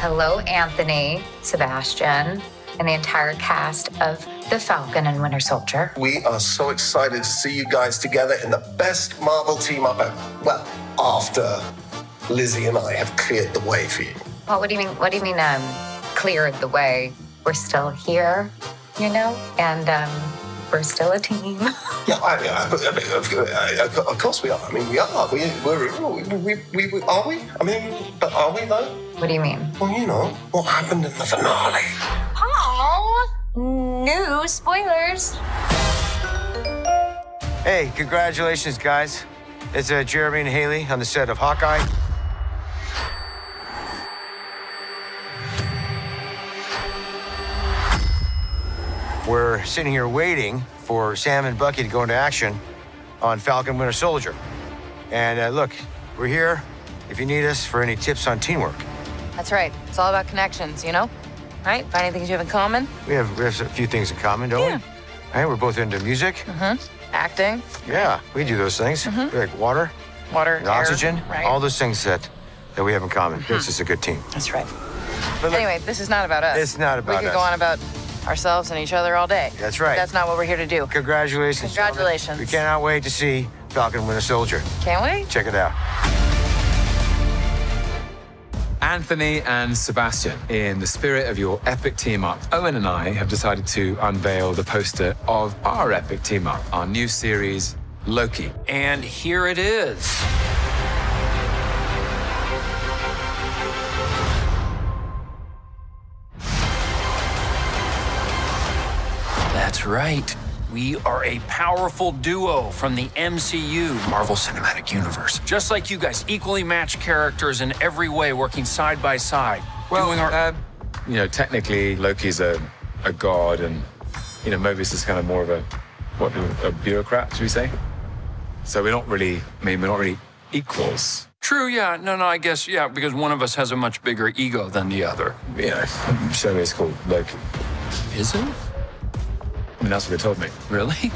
Hello, Anthony, Sebastian, and the entire cast of The Falcon and Winter Soldier. We are so excited to see you guys together in the best Marvel team up. ever. Well, after Lizzie and I have cleared the way for you. Well, what do you mean? What do you mean? Um, cleared the way. We're still here, you know, and um, we're still a team. Yeah, I mean, I, I mean of, uh, of course we are. I mean, we are. We, we're, we, we, we, we, are we? I mean, but are we though? what do you mean? Well, you know, what happened in the finale. Oh, no spoilers. Hey, congratulations, guys. It's uh, Jeremy and Hailee on the set of Hawkeye. We're sitting here waiting for Sam and Bucky to go into action on Falcon Winter Soldier. And uh, look, we're here if you need us for any tips on teamwork. That's right. It's all about connections, you know? Right? Finding things you have in common. We have, we have a few things in common, don't Yeah. we? Right? We're both into music. Mhm. Acting, Yeah, we do those things. We like water, water, and air, oxygen, Right. all those things that, that we have in common. This is a good team. That's right. But look, Anyway, this is not about us. It's not about us. We could us. go on about ourselves and each other all day. That's right. That's not what we're here to do. Congratulations. gentlemen. Congratulations. We cannot wait to see Falcon Winter Soldier. Can't we? Check it out. Anthony and Sebastian, in the spirit of your epic team up, Owen and I have decided to unveil the poster of our epic team up, our new series, Loki. And here it is. That's right. We are a powerful duo from the MCU, Marvel Cinematic Universe. Just like you guys, equally matched characters in every way, working side by side. doing our. uh, you know, technically, Loki's a, a god, and, you know, Mobius is kind of more of a, what, a bureaucrat, should we say? So we're not really, I mean, we're not really equals. True, yeah. No, no, I guess, yeah, because one of us has a much bigger ego than the other. Yeah, know, show me it's called Loki. Is it? I mean, that's what they told me. Really?